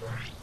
Right.